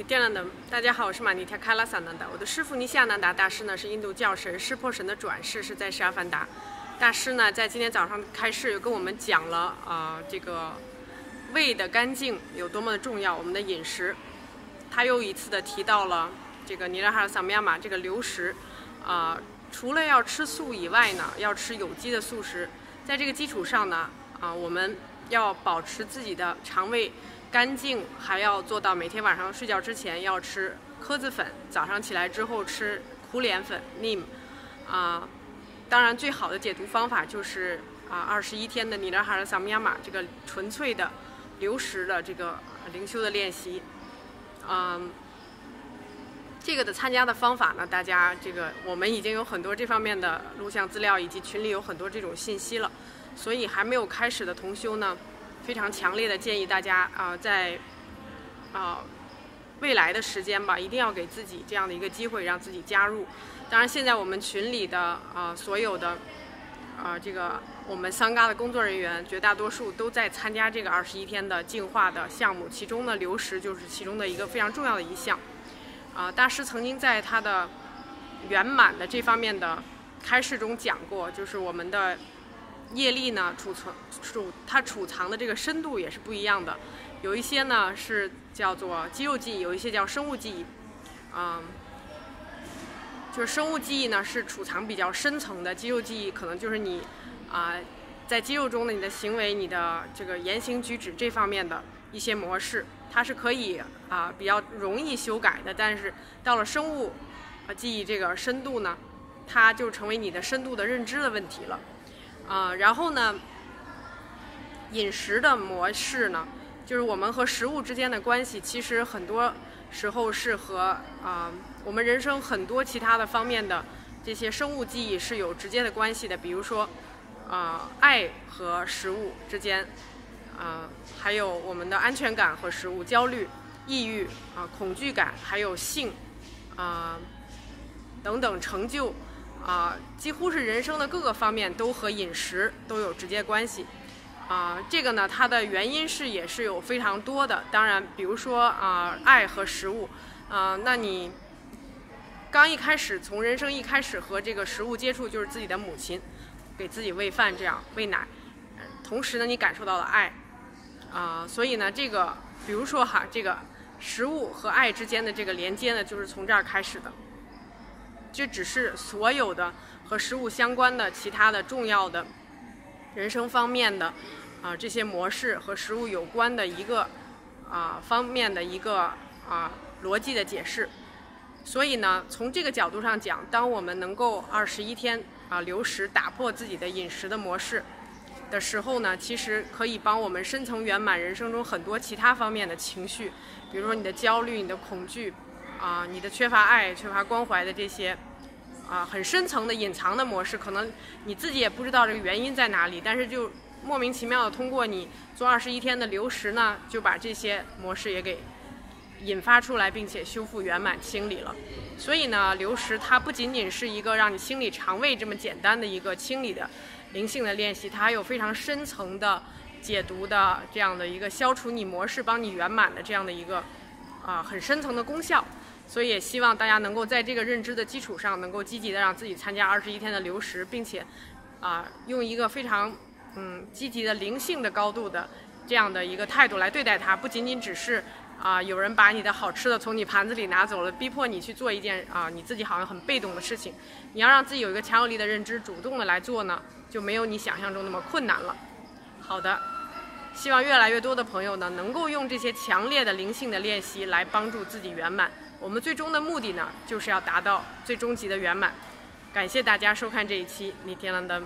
你电了的，大家好，我是马尼特卡拉萨南达。我的师傅尼西亚南达大师呢，是印度教神湿婆神的转世，是在沙凡达。大师呢，在今天早上开示，跟我们讲了啊，这个胃的干净有多么的重要，我们的饮食。他又一次的提到了这个尼拉哈萨米亚玛这个流食啊，除了要吃素以外呢，要吃有机的素食。在这个基础上呢，啊，我们要保持自己的肠胃。干净还要做到每天晚上睡觉之前要吃柯子粉，早上起来之后吃苦脸粉 （neem）。啊，当然最好的解毒方法就是啊二十一天的尼拉哈尔萨姆亚玛这个纯粹的流食的这个灵修的练习。嗯，这个的参加的方法呢，大家这个我们已经有很多这方面的录像资料，以及群里有很多这种信息了，所以还没有开始的同修呢。非常强烈的建议大家啊，在啊未来的时间吧，一定要给自己这样的一个机会，让自己加入。当然，现在我们群里的啊所有的啊这个我们桑嘎的工作人员，绝大多数都在参加这个二十一天的净化的项目，其中呢流食就是其中的一个非常重要的一项。啊，大师曾经在他的圆满的这方面的开示中讲过，就是我们的。业力呢，储存储它储藏的这个深度也是不一样的，有一些呢是叫做肌肉记忆，有一些叫生物记忆，嗯，就是生物记忆呢是储藏比较深层的，肌肉记忆可能就是你啊在肌肉中的你的行为、你的这个言行举止这方面的一些模式，它是可以啊比较容易修改的，但是到了生物啊记忆这个深度呢，它就成为你的深度的认知的问题了。啊，然后呢，饮食的模式呢，就是我们和食物之间的关系，其实很多时候是和啊我们人生很多其他的方面的这些生物记忆是有直接的关系的。比如说，啊爱和食物之间，啊还有我们的安全感和食物、焦虑、抑郁啊恐惧感，还有性啊等等成就。啊，几乎是人生的各个方面都和饮食都有直接关系。啊，这个呢，它的原因是也是有非常多的。当然，比如说啊，爱和食物。啊，那你刚一开始从人生一开始和这个食物接触，就是自己的母亲给自己喂饭，这样喂奶。同时呢，你感受到了爱。啊，所以呢，这个比如说哈，这个食物和爱之间的这个连接呢，就是从这儿开始的。这只是所有的和食物相关的其他的重要的人生方面的啊这些模式和食物有关的一个啊方面的一个啊逻辑的解释。所以呢，从这个角度上讲，当我们能够二十一天啊流食打破自己的饮食的模式的时候呢，其实可以帮我们深层圆满人生中很多其他方面的情绪，比如说你的焦虑、你的恐惧。啊，你的缺乏爱、缺乏关怀的这些，啊，很深层的隐藏的模式，可能你自己也不知道这个原因在哪里，但是就莫名其妙的通过你做二十一天的流食呢，就把这些模式也给引发出来，并且修复圆满清理了。所以呢，流食它不仅仅是一个让你清理肠胃这么简单的一个清理的灵性的练习，它还有非常深层的解读的这样的一个消除你模式、帮你圆满的这样的一个啊很深层的功效。所以也希望大家能够在这个认知的基础上，能够积极的让自己参加二十一天的流食，并且，啊，用一个非常嗯积极的灵性的高度的这样的一个态度来对待它，不仅仅只是啊有人把你的好吃的从你盘子里拿走了，逼迫你去做一件啊你自己好像很被动的事情，你要让自己有一个强有力的认知，主动的来做呢，就没有你想象中那么困难了。好的，希望越来越多的朋友呢，能够用这些强烈的灵性的练习来帮助自己圆满。我们最终的目的呢，就是要达到最终极的圆满。感谢大家收看这一期《你天蓝灯》。